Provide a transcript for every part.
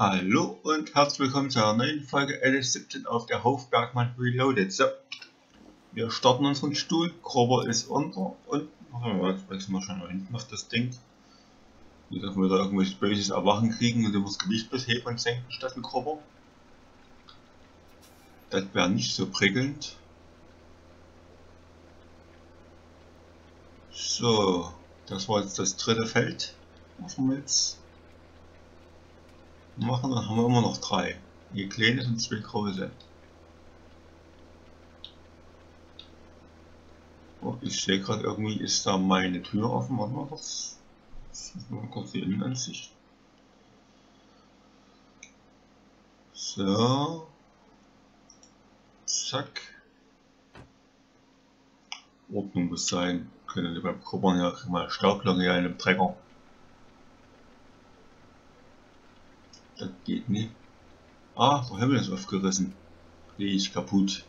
Hallo und herzlich willkommen zu einer neuen Folge LS17 auf der Hofbergmann Reloaded. So, wir starten unseren Stuhl, Grober ist unter und jetzt wechseln wir schon mal hinten auf das Ding. Nicht, dass wir da irgendwelches böses Erwachen kriegen und immer das Gewicht bis und senken statt ein Grober. Das wäre nicht so prickelnd. So, das war jetzt das dritte Feld, was wir jetzt machen, dann haben wir immer noch drei. Je kleine und zwei große. Oh, ich sehe gerade irgendwie ist da meine Tür offen. Warte mal kurz. Mal kurz die Innenansicht. So. Zack. Ordnung muss sein. Können wir beim Kuppern ja mal Staublange in einem Trecker. Das geht nicht. Ah, der Himmel ist aufgerissen. Riech kaputt.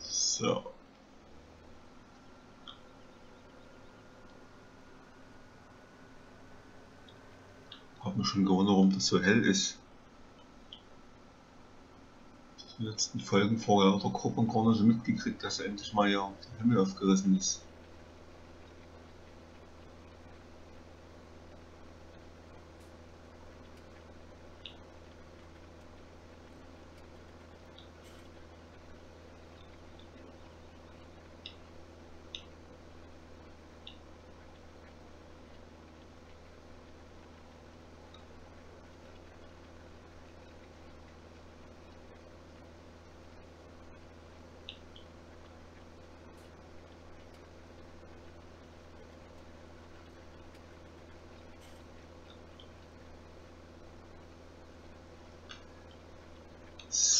So. Hab mich schon gewundert, warum das so hell ist letzten Folgen vorher der Gruppe gar nicht so mitgekriegt, dass endlich mal ja der Himmel aufgerissen ist.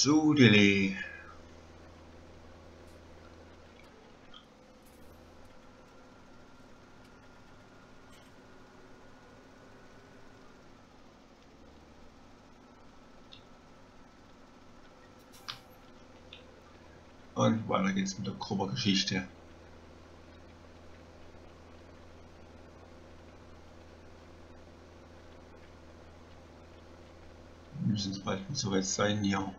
Sudeli. Und weiter geht's mit der Gruppergeschichte. Müssen es bald soweit sein, ja.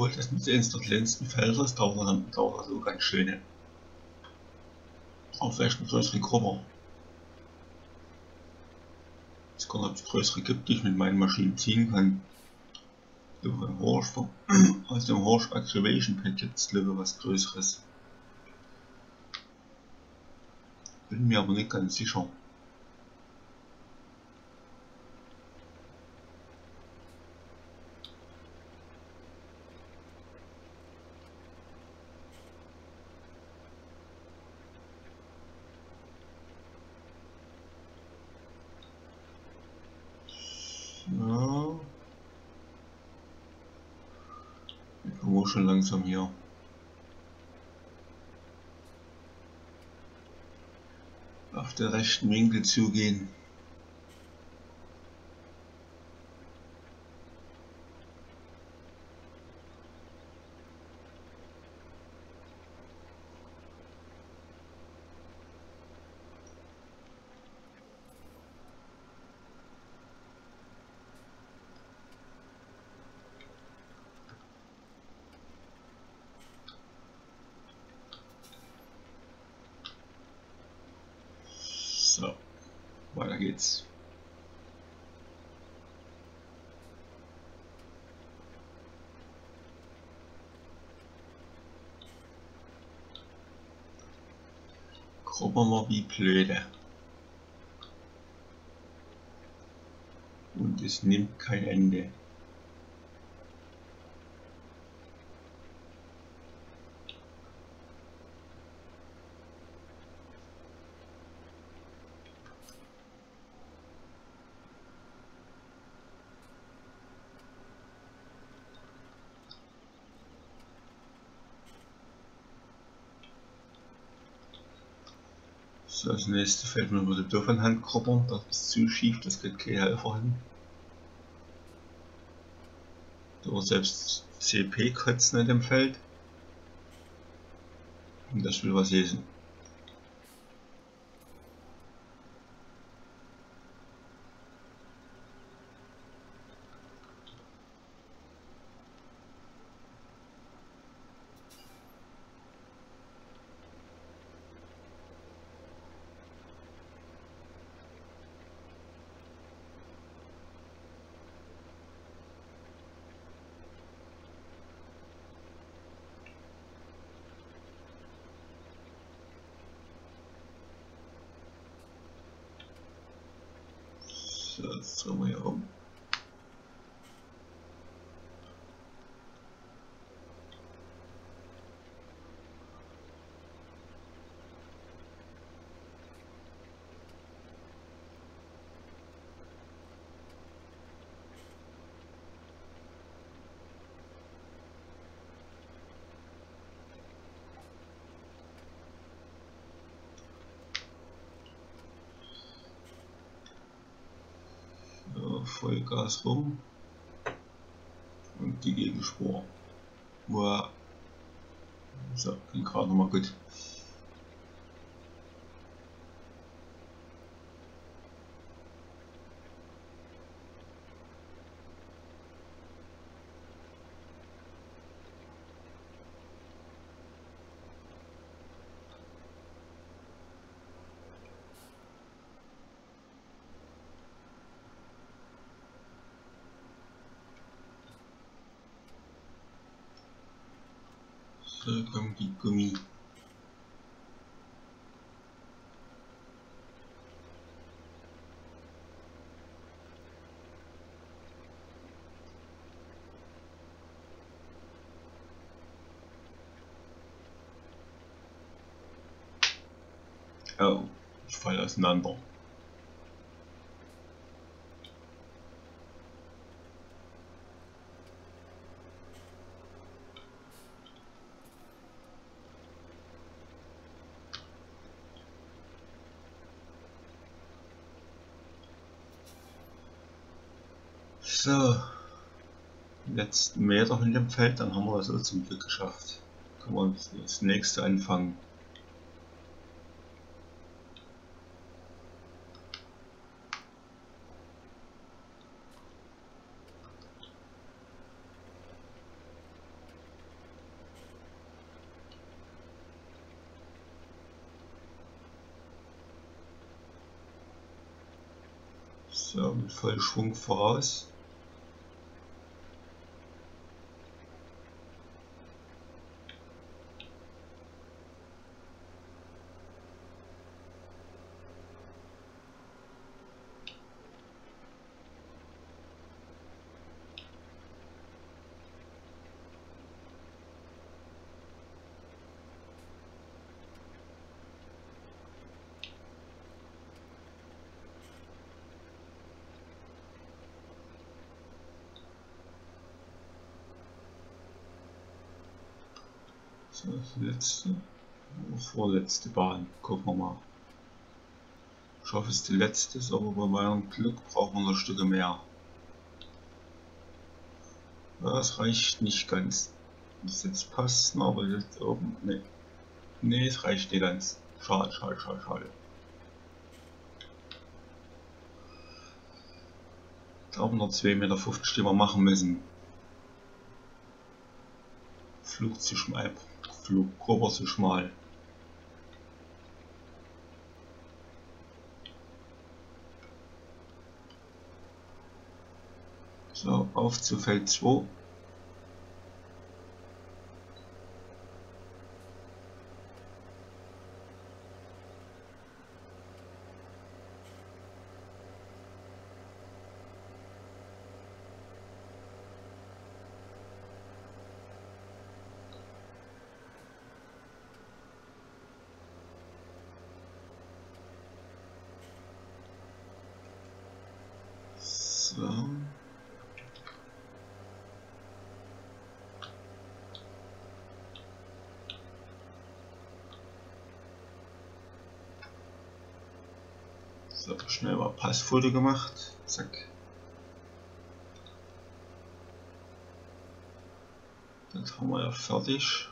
Obwohl das mit eines der kleinsten Felder ist, dauert das so ganz schöne. Auch vielleicht eine größere Gruppe. Ich kann ob es größere gibt, die ich mit meinen Maschinen ziehen kann. Horsch, aus dem Horsch Activation Pack gibt es glaube was größeres. Bin mir aber nicht ganz sicher. schon langsam hier. Auf der rechten Winkel zugehen. So, weiter geht's. Gruppen wir wie blöde. Und es nimmt kein Ende. So, das nächste fällt mir würde doof an Hand kroppern, das ist zu schief, das geht kein Helfer hin. Oder selbst CP kotzen in dem Feld. Und das will was lesen. So, jetzt drehen Vollgas rum. Und die Gegenspur. Wow. So, ging gerade nochmal gut. So, kommen die Gummi. Oh, ich falle auseinander. So, letzten Meter in dem Feld, dann haben wir das auch zum Glück geschafft. Können wir uns das nächste anfangen. So, mit vollem Schwung voraus. Letzte, vorletzte Bahn. Gucken wir mal. Ich hoffe, es ist die letzte, aber bei meinem Glück brauchen wir noch Stücke mehr. Das reicht nicht ganz. Das jetzt passen, aber jetzt oben. Ne. Ne, es reicht nicht ganz. Schade, schade, schade, schade. Da haben wir 2,50 Meter, die wir machen müssen. Flug zu schmal, Flugkurve zu schmal. So, auf zu Feld 2. So. So, schnell mal Passfoto gemacht. Zack. Das haben wir ja fertig.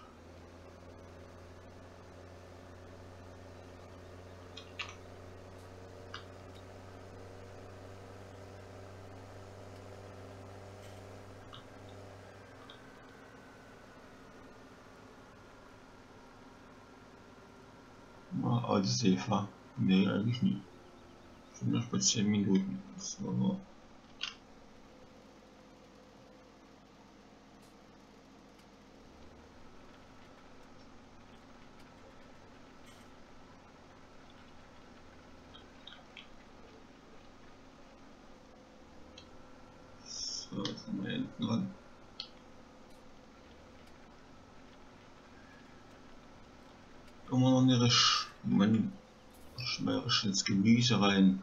Fahren. Nee, eigentlich nie. Schon noch bei 10 Minuten. So. Immer noch eine man schmeiß ins Gemüse rein.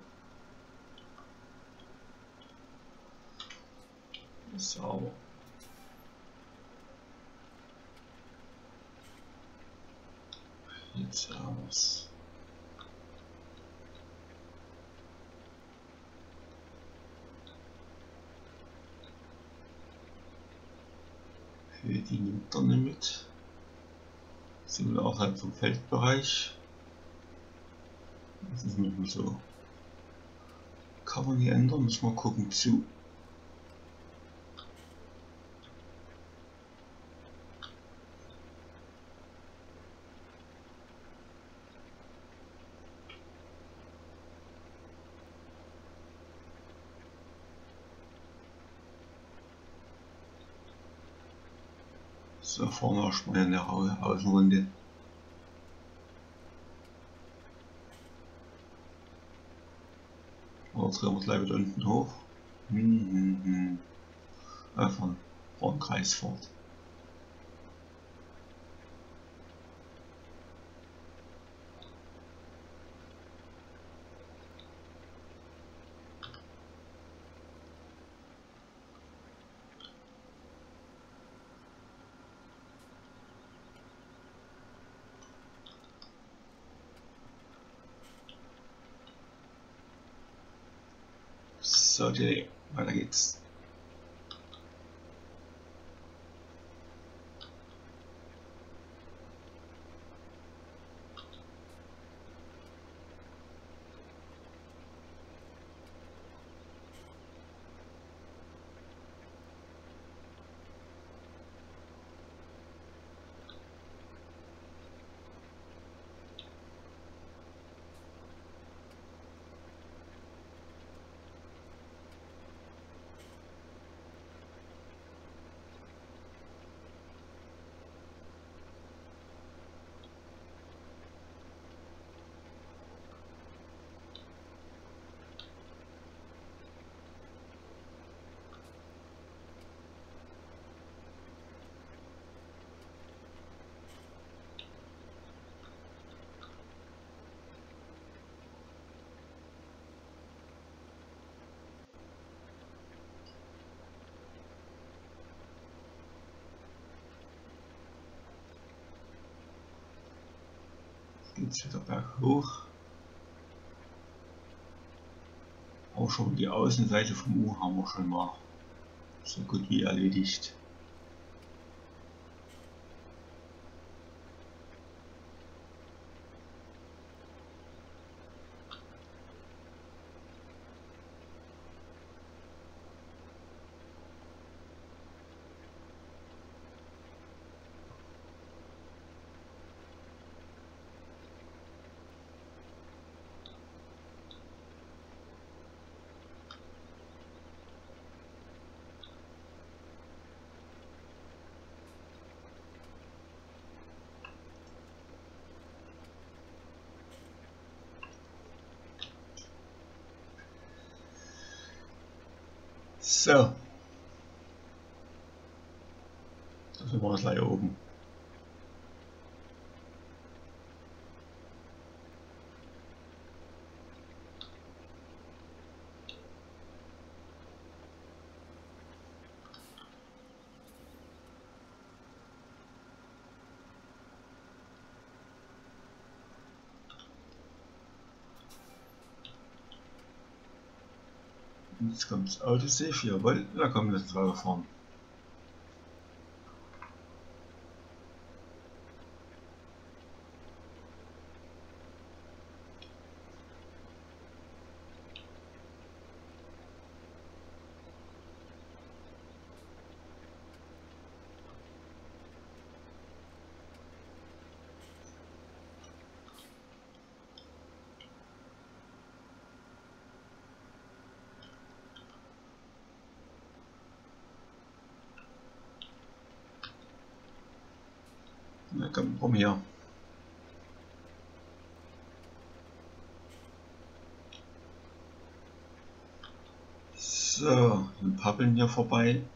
Sauber. Jetzt haben wir's. Für die nimmt er mit. Sind wir auch halt vom Feldbereich. Das ist nicht mehr so. Kann man hier ändern, müssen wir gucken zu. So, vorne erstmal eine Au- Außenrunde. Oder drehen wir gleich wieder unten hoch. Hm, hm, hm. Einfach einen surgery but it's geht's. Wieder berghoch. Auch schon die Außenseite vom U haben wir schon mal so gut wie erledigt. So. Da sind wir gleich oben. Jetzt kommt das Autosave, jawohl, da kommen wir jetzt weiterfahren. Na komm, komm her. So, wir pappeln hier vorbei.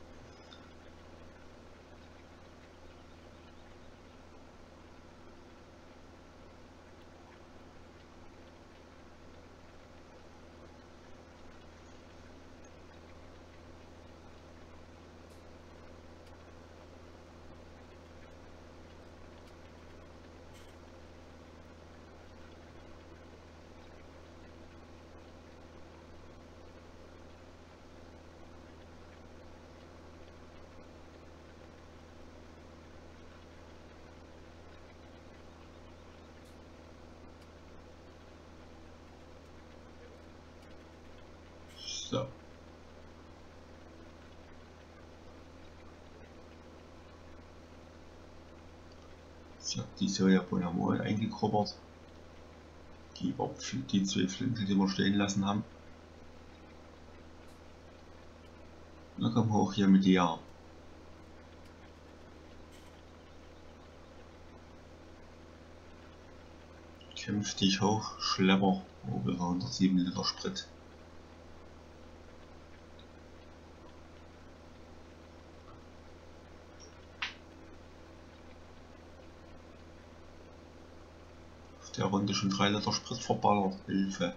So. So, die Sojabohnen haben wir eingekroppert. Die, die zwei Flinten, die wir stehen lassen haben. Kommen wir auch hier mit dir. Kämpf dich hoch, Schlepper, oh, 107 Liter Sprit. Der Runde schon 3 Liter Sprit verballert. Hilfe.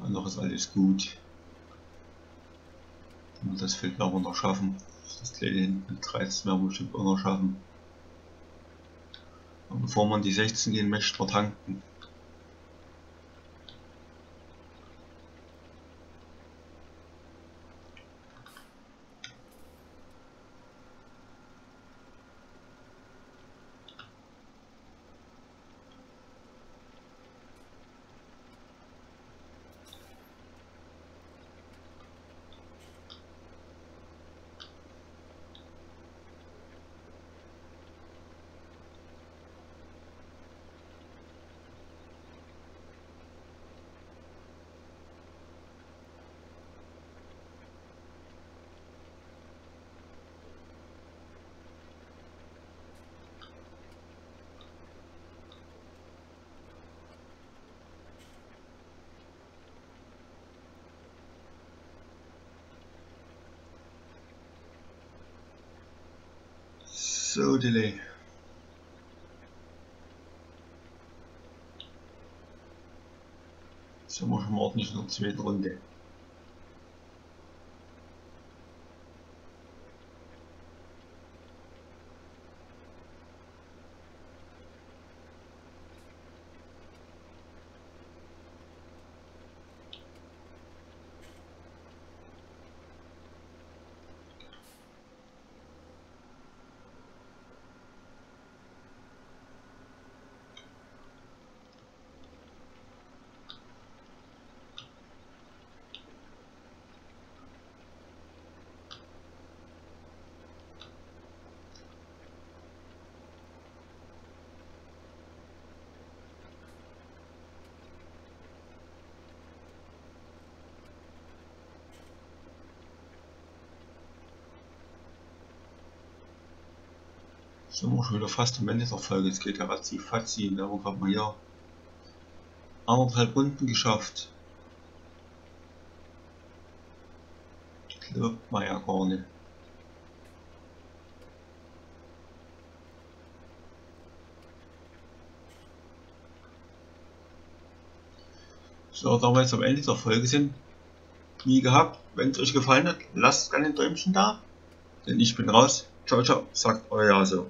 Und noch ist alles gut. Und das Feld werden wir noch schaffen. Das kleine hinten mit 13 werden bestimmt auch noch schaffen. Und bevor man die 16 gehen möchte, wir tanken. So, Delay. So machen wir ordentlich in der zweiten Runde. Sind wir schon wieder fast am Ende der Folge. Es geht ja ratzi fatzi. Da haben wir gerade mal hier anderthalb Runden geschafft. Glaubt man ja gar nicht. So, da wir jetzt am Ende der Folge sind, wie gehabt, wenn es euch gefallen hat, lasst gerne ein Däumchen da, denn ich bin raus. Ciao, ciao, sagt euer so.